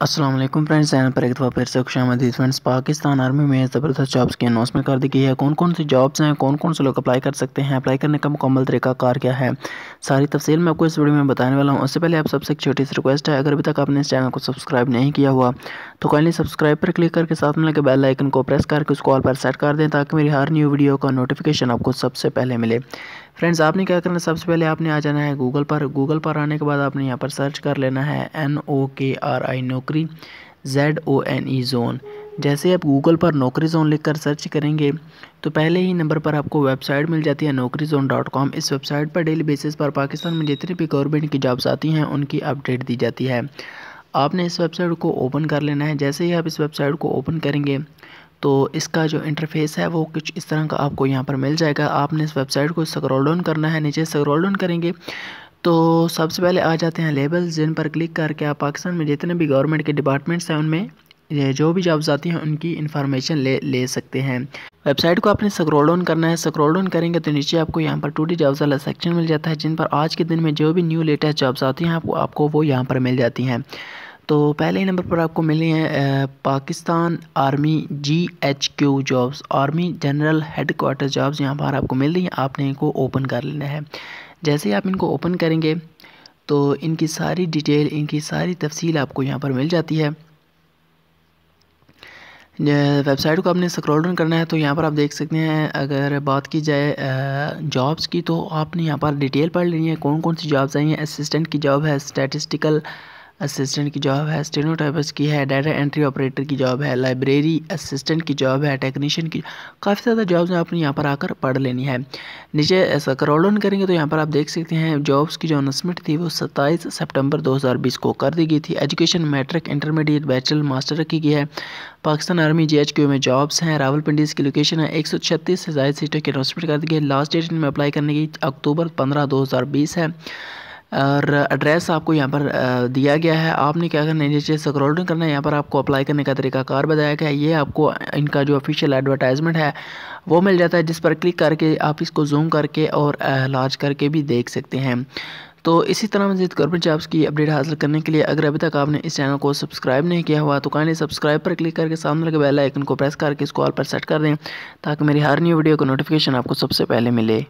Aslam friends channel पर एक दफ़ा फिर से खुश आमदीद फ्रेंड्स पाकिस्तान आर्मी में ज़बरदस्त जॉब्स की अनाउंसमेंट कर दी गई है। कौन कौन सी जॉब्स हैं कौन कौन से लोग अप्लाई कर सकते हैं अप्लाई करने का मुकम्मल तरीका कार क्या है, सारी तफसील मैं आपको इस वीडियो में बताने वाला हूँ। उससे पहले आप सबसे एक छोटी सी रिक्वेस्ट है, अगर अभी तक आपने इस चैनल को सब्सक्राइब नहीं किया हुआ तो काइंडली सब्सक्राइब पर क्लिक करके साथ में लगे बेल आइकन को प्रेस करके उस कॉल पर सेट कर दें, ताकि मेरी हर न्यू वीडियो का नोटिफिकेशन आपको सबसे पहले मिले। फ्रेंड्स आपने क्या करना? है सबसे पहले आपने आ जाना है गूगल पर। गूगल पर आने के बाद आपने यहाँ पर सर्च कर लेना है N O K R I Naukri Z O N E zone जैसे आप गूगल पर नौकरी ज़ोन लिख कर सर्च करेंगे तो पहले ही नंबर पर आपको वेबसाइट मिल जाती है नौकरी जोन डॉट कॉम इस वेबसाइट पर डेली बेसिस पर पाकिस्तान में जितनी भी गवर्नमेंट की जॉब्स आती हैं, उनकी अपडेट दी जाती है। आपने इस वेबसाइट को ओपन कर लेना है। जैसे ही आप इस वेबसाइट को ओपन करेंगे तो इसका जो इंटरफेस है वो कुछ इस तरह का आपको यहाँ पर मिल जाएगा। आपने इस वेबसाइट को स्क्रॉल डाउन करना है, नीचे स्क्रॉल डाउन करेंगे। तो सबसे पहले आ जाते हैं लेबल्स जिन पर क्लिक करके आप पाकिस्तान में जितने भी गवर्नमेंट के डिपार्टमेंट्स हैं उनमें जो भी जॉब्स आती हैं उनकी इन्फॉर्मेशन ले ले सकते हैं। वेबसाइट को आपने स्क्रॉल डाउन करना है स्क्रॉल डाउन करेंगे तो नीचे आपको यहाँ पर टू डी जॉब्स वाला सेक्शन मिल जाता है, जिन पर आज के दिन में जो भी न्यू लेटेस्ट जॉब्स आती हैं, आपको आपको वो यहाँ पर मिल जाती हैं। तो पहले नंबर पर आपको मिली हैं Pakistan army G H Q jobs army general headquarter jobs यहाँ पर आपको मिल रही हैं, आपने इनको ओपन कर लेना है। जैसे ही आप इनको ओपन करेंगे तो इनकी सारी डिटेल इनकी सारी तफसील आपको यहाँ पर मिल जाती है। वेबसाइट को आपने स्क्रॉल डाउन करना है तो यहाँ पर आप देख सकते हैं, अगर बात की जाए जॉब्स की तो आपने यहाँ पर डिटेल पढ़ लेनी है कौन कौन सी जॉब्स आई हैं असिस्टेंट की जॉब है स्टैटिस्टिकल असिस्टेंट की जॉब है स्टेनोटाइपस की है डाटा एंट्री ऑपरेटर की जॉब है लाइब्रेरी असिस्टेंट की जॉब है टेक्नीशियन की काफ़ी ज़्यादा जॉब्स आपने यहाँ पर आकर पढ़ लेनी है। नीचे ऐसा डाउन करेंगे तो यहाँ पर आप देख सकते हैं जॉब्स की जो अनाउंसमेंट थी वो सत्ताईस सितंबर 2020 को कर दी गई थी। Education matric intermediate bachelor master रखी गई है। पाकिस्तान आर्मी जी में जॉब्स हैं, रावलपिंडी इसकी लोकेशन है, एक सौ छत्तीस से ज़ायद सीटों की अनाउंसमेंट कर दी गई लास्ट डेट में अप्लाई करने की अक्टूबर पंद्रह दो है। और एड्रेस आपको यहाँ पर दिया गया है। आपने क्या करना है? नीचे स्क्रॉल डाउन करना है, यहाँ पर आपको अप्लाई करने का तरीका कार बताया गया है। ये आपको इनका जो ऑफिशियल एडवर्टाइजमेंट है, वो मिल जाता है, जिस पर क्लिक करके आप इसको जूम करके और लार्ज करके भी देख सकते हैं। तो इसी तरह मजीद गवर्नमेंट जॉब्स की अपडेट हासिल करने के लिए अगर अभी तक आपने इस चैनल को सब्सक्राइब नहीं किया हुआ तो काइंडली सब्सक्राइब पर क्लिक करके सामने लगे बेल आइकन को प्रेस करके इसको ऑल पर सेट कर दें, ताकि मेरी हर न्यू वीडियो का नोटिफिकेशन आपको सबसे पहले मिले।